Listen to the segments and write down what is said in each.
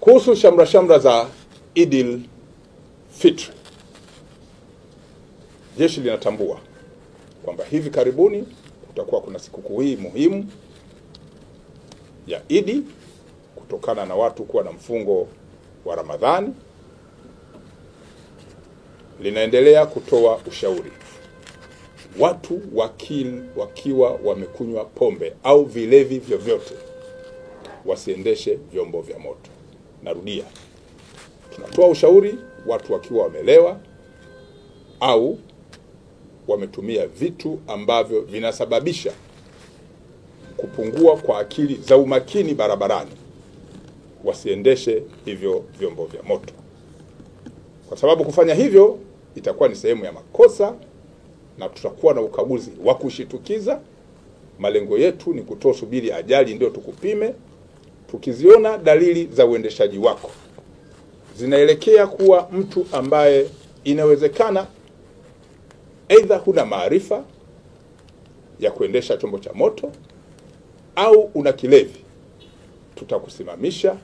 Kuhusu shamra shamra za Idil Fitri, jeshi linatambua kwamba hivi karibuni kutakuwa kuna sikukuu hii muhimu ya Idi kutokana na watu kuwa na mfungo wa Ramadhani. Linaendelea kutoa ushauri watu wakil, wakiwa wamekunywa pombe au vilevi vyovyote wasiendeshe vyombo vya moto. Narudia, tunatoa ushauri watu wakiwa wamelewa au wametumia vitu ambavyo vinasababisha kupungua kwa akili za umakini barabarani wasiendeshe hivyo vyombo vya moto, kwa sababu kufanya hivyo itakuwa ni sehemu ya makosa na tutakuwa na ukaguzi wa kushitukiza. Malengo yetu ni kutoa subiri ajali ndio tukupime. Tukiziona dalili za uendeshaji wako zinaelekea kuwa mtu ambaye inawezekana aidha huna maarifa ya kuendesha chombo cha moto au una kilevi, tutakusimamisha,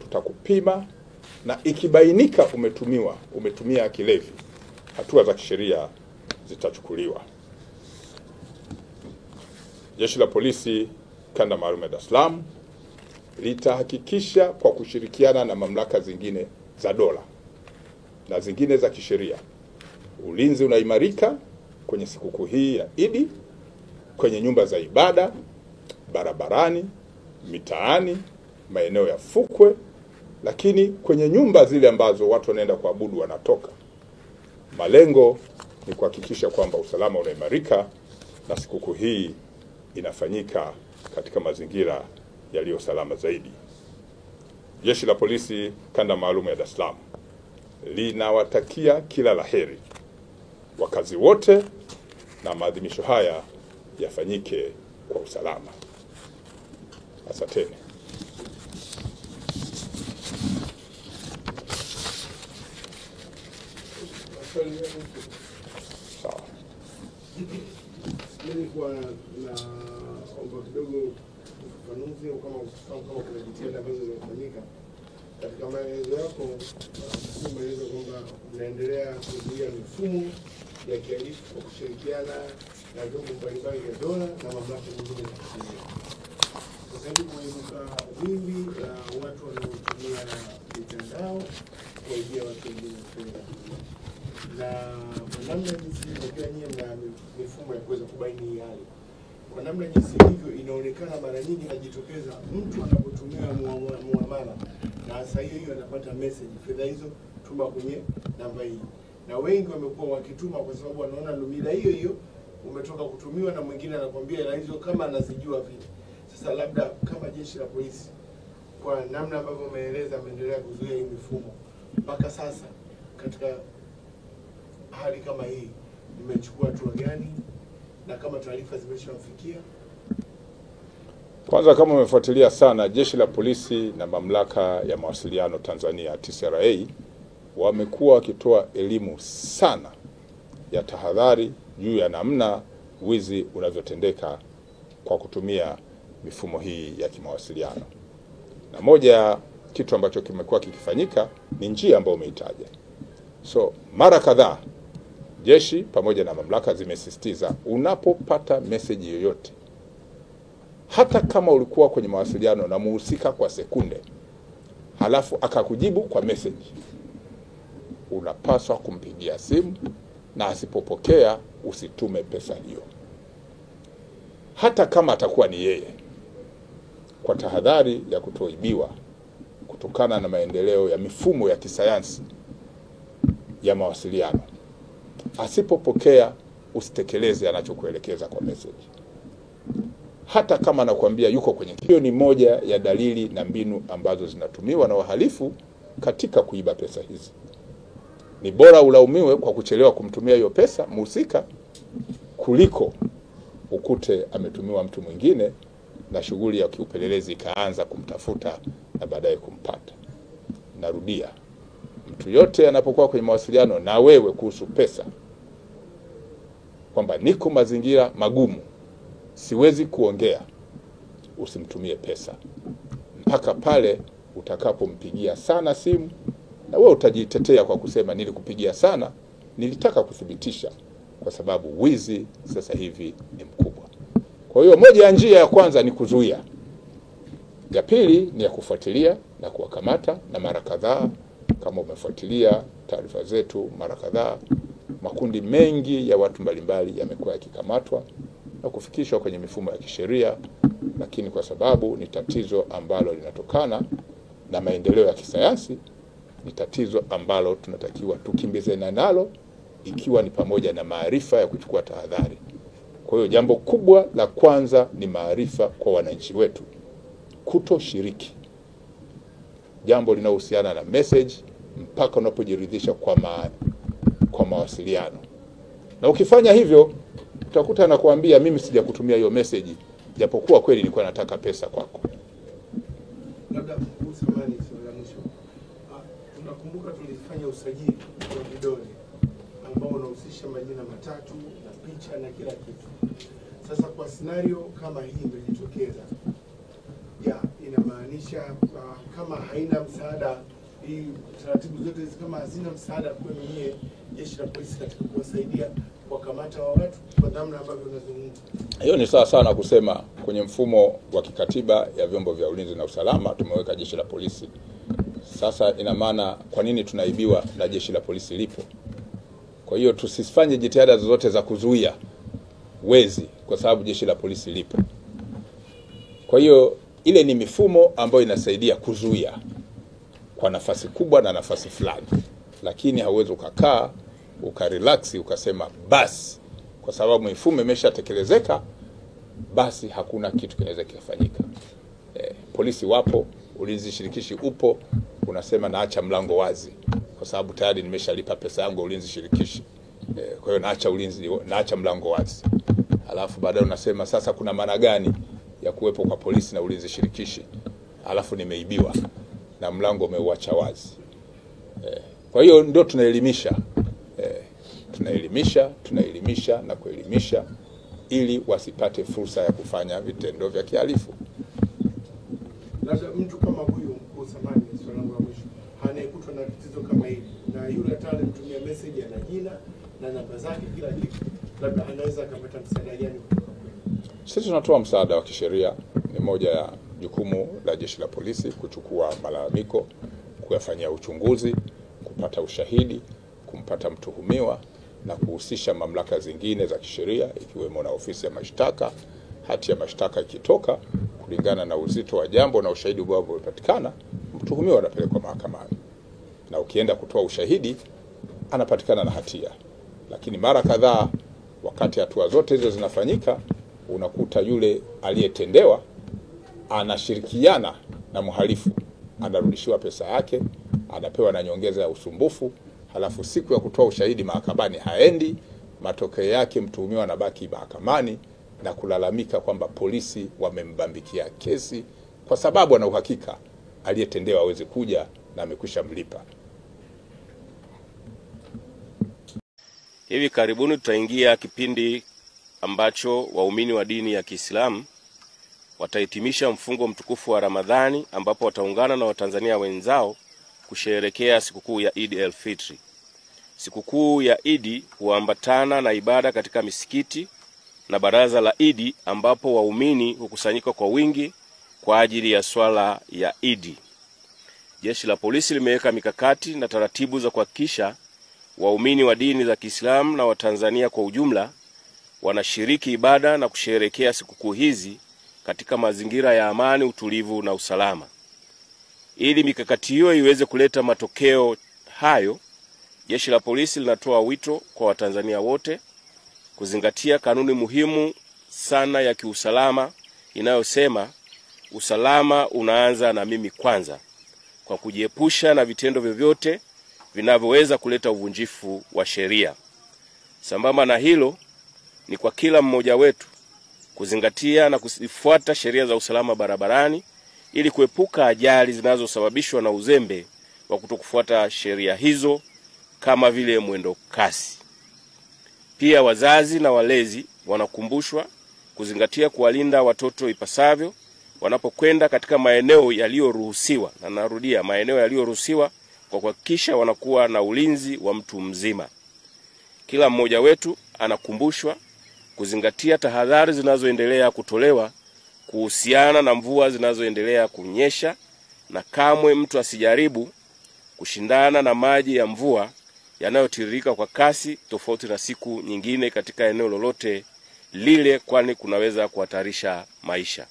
tutakupima, na ikibainika umetumiwa umetumia kilevi, hatua za kisheria zitachukuliwa. Jeshi la Polisi Kanda Maalum ya Dar es Salaam litahakikisha kwa kushirikiana na mamlaka zingine za dola na zingine za kisheria, ulinzi unaimarika kwenye sikukuu hii ya Idi, kwenye nyumba za ibada, barabarani, mitaani, maeneo ya fukwe, lakini kwenye nyumba zile ambazo watu wanaenda kuabudu wanatoka. Malengo ni kuhakikisha kwamba usalama unaimarika na sikukuu hii inafanyika katika mazingira yaliyo salama zaidi. Jeshi la Polisi Kanda Maalum ya Dar es Salaam linawatakia kila la heri wakazi wote na maadhimisho haya yafanyike kwa usalama. Asanteni. Sawa. Ufafanuzi au kama kama kuna jitihada ambazo zimefanyika katika maelezo yako. Umeeleza kwamba mnaendelea kuzuia mifumo ya kihalifu kwa kushirikiana na vyombo mbalimbali vya dola na mamlaka nyingine za kisheria. Sasa hivi kumeibuka wimbi la watu wanaotumia mitandao kuwaibia watu wengine fedha na namna jinsi ilivyokuwa nyie mna mifumo ya kuweza kubaini hali, kwa namna jinsi hivyo inaonekana mara nyingi inajitokeza mtu anapotumia muamala. Na saa hiyo hiyo anapata message, fedha hizo tuma kwenye namba hii, na wengi wamekuwa wakituma kwa sababu wanaona lumida hiyo hiyo umetoka kutumiwa, na mwingine anakwambia hela hizo kama anazijua vile. Sasa labda kama jeshi la polisi, kwa namna ambavyo umeeleza, ameendelea kuzuia hii mifumo mpaka sasa katika hali kama hii mmechukua hatua gani, na kama taarifa zimeshawafikia? Kwanza, kama umefuatilia sana, jeshi la polisi na mamlaka ya mawasiliano Tanzania TCRA wamekuwa wakitoa elimu sana ya tahadhari juu ya namna wizi unavyotendeka kwa kutumia mifumo hii ya kimawasiliano, na moja ya kitu ambacho kimekuwa kikifanyika ni njia ambayo umeitaja. So mara kadhaa jeshi pamoja na mamlaka zimesisitiza unapopata meseji yoyote, hata kama ulikuwa kwenye mawasiliano na muhusika kwa sekunde, halafu akakujibu kwa meseji, unapaswa kumpigia simu, na asipopokea usitume pesa hiyo, hata kama atakuwa ni yeye, kwa tahadhari ya kutoibiwa kutokana na maendeleo ya mifumo ya kisayansi ya mawasiliano. Asipopokea usitekeleze anachokuelekeza kwa message, hata kama anakuambia yuko kwenye. Hiyo ni moja ya dalili na mbinu ambazo zinatumiwa na wahalifu katika kuiba pesa hizi. Ni bora ulaumiwe kwa kuchelewa kumtumia hiyo pesa mhusika kuliko ukute ametumiwa mtu mwingine na shughuli ya kiupelelezi ikaanza kumtafuta na baadaye kumpata. Narudia, mtu yote anapokuwa kwenye mawasiliano na wewe kuhusu pesa, kwamba niko mazingira magumu, siwezi kuongea, usimtumie pesa mpaka pale utakapompigia sana simu, na wewe utajitetea kwa kusema nilikupigia sana, nilitaka kuthibitisha, kwa sababu wizi sasa hivi ni mkubwa. Kwa hiyo moja ya njia ya kwanza ni kuzuia, ya pili ni ya kufuatilia na kuwakamata, na mara kadhaa, kama umefuatilia taarifa zetu, mara kadhaa makundi mengi ya watu mbalimbali yamekuwa yakikamatwa na kufikishwa kwenye mifumo ya kisheria, lakini kwa sababu ni tatizo ambalo linatokana na maendeleo ya kisayansi, ni tatizo ambalo tunatakiwa tukimbizana nalo, ikiwa ni pamoja na maarifa ya kuchukua tahadhari. Kwa hiyo jambo kubwa la kwanza ni maarifa kwa wananchi wetu, kutoshiriki jambo linalohusiana na message mpaka unapojiridhisha kwa, ma, kwa mawasiliano. Na ukifanya hivyo utakuta anakuambia mimi sijakutumia hiyo message, japokuwa kweli nilikuwa nataka pesa kwako. Labda usimani swali mwisho. Ah, Tunakumbuka tulifanya usajili wa vidole ambao unahusisha majina matatu na picha na kila kitu. Sasa kwa scenario kama hii imejitokeza, ya inamaanisha ah, kama haina msaada hii taratibu zote kama hazina msaada kwenu nyie jeshi la polisi katika kuwasaidia kuwakamata wa watu kwa namna ambavyo unazungumza. Hiyo ni sawa sana kusema kwenye mfumo wa kikatiba ya vyombo vya ulinzi na usalama tumeweka jeshi la polisi. Sasa ina maana kwa nini tunaibiwa na jeshi la polisi lipo? Kwa hiyo tusifanye jitihada zozote za kuzuia wezi kwa sababu jeshi la polisi lipo. Kwa hiyo ile ni mifumo ambayo inasaidia kuzuia kwa nafasi kubwa na nafasi fulani, lakini hauwezi ukakaa ukarelaksi ukasema basi, kwa sababu mifumo imeshatekelezeka, basi hakuna kitu kinaweza kikafanyika. E, polisi wapo, ulinzi shirikishi upo, unasema naacha mlango wazi kwa sababu tayari nimeshalipa pesa yangu ya ulinzi shirikishi. E, kwa hiyo naacha ulinzi, naacha mlango wazi, alafu baadaye unasema sasa kuna maana gani ya kuwepo kwa polisi na ulinzi shirikishi, alafu nimeibiwa na mlango umeuacha wazi. Eh, kwa hiyo ndio tunaelimisha eh, tunaelimisha tunaelimisha na kuelimisha ili wasipate fursa ya kufanya vitendo vya kihalifu. mtu kama huyu mkuu samani, swali langu la mwisho, anayekutwa na tatizo kama hili na yule hata alimtumia message ana jina na namba zake kila kitu, labda anaweza akapata msaada gani kutoka kwenu? Sisi tunatoa msaada wa kisheria, ni moja ya jukumu la jeshi la polisi kuchukua malalamiko, kuyafanyia uchunguzi, kupata ushahidi, kumpata mtuhumiwa na kuhusisha mamlaka zingine za kisheria ikiwemo na ofisi ya mashtaka. Hati ya mashtaka ikitoka, kulingana na uzito wa jambo na ushahidi ambao umepatikana, mtuhumiwa anapelekwa mahakamani, na ukienda kutoa ushahidi anapatikana na hatia. Lakini mara kadhaa, wakati hatua zote hizo zinafanyika, unakuta yule aliyetendewa anashirikiana na mhalifu, anarudishiwa pesa yake, anapewa na nyongeza ya usumbufu, halafu siku ya kutoa ushahidi mahakamani haendi. Matokeo yake mtuhumiwa anabaki mahakamani na kulalamika kwamba polisi wamembambikia kesi, kwa sababu ana uhakika aliyetendewa hawezi kuja na amekwisha mlipa. Hivi karibuni tutaingia kipindi ambacho waumini wa dini ya Kiislamu watahitimisha mfungo mtukufu wa Ramadhani ambapo wataungana na Watanzania wenzao kusherehekea sikukuu ya Idi el Fitri. Sikukuu ya Idi huambatana na ibada katika misikiti na baraza la Idi ambapo waumini hukusanyika kwa wingi kwa ajili ya swala ya Idi. Jeshi la polisi limeweka mikakati na taratibu za kuhakikisha waumini wa dini za Kiislamu na Watanzania kwa ujumla wanashiriki ibada na kusherehekea sikukuu hizi katika mazingira ya amani, utulivu na usalama. Ili mikakati hiyo iweze kuleta matokeo hayo, jeshi la polisi linatoa wito kwa Watanzania wote kuzingatia kanuni muhimu sana ya kiusalama inayosema usalama unaanza na mimi kwanza, kwa kujiepusha na vitendo vyovyote vinavyoweza kuleta uvunjifu wa sheria. Sambamba na hilo, ni kwa kila mmoja wetu kuzingatia na kuzifuata sheria za usalama barabarani ili kuepuka ajali zinazosababishwa na uzembe wa kutokufuata sheria hizo kama vile mwendo kasi. Pia wazazi na walezi wanakumbushwa kuzingatia kuwalinda watoto ipasavyo wanapokwenda katika maeneo yaliyoruhusiwa, na narudia, maeneo yaliyoruhusiwa, kwa kuhakikisha wanakuwa na ulinzi wa mtu mzima. Kila mmoja wetu anakumbushwa kuzingatia tahadhari zinazoendelea kutolewa kuhusiana na mvua zinazoendelea kunyesha, na kamwe mtu asijaribu kushindana na maji ya mvua yanayotiririka kwa kasi tofauti na siku nyingine katika eneo lolote lile, kwani kunaweza kuhatarisha maisha.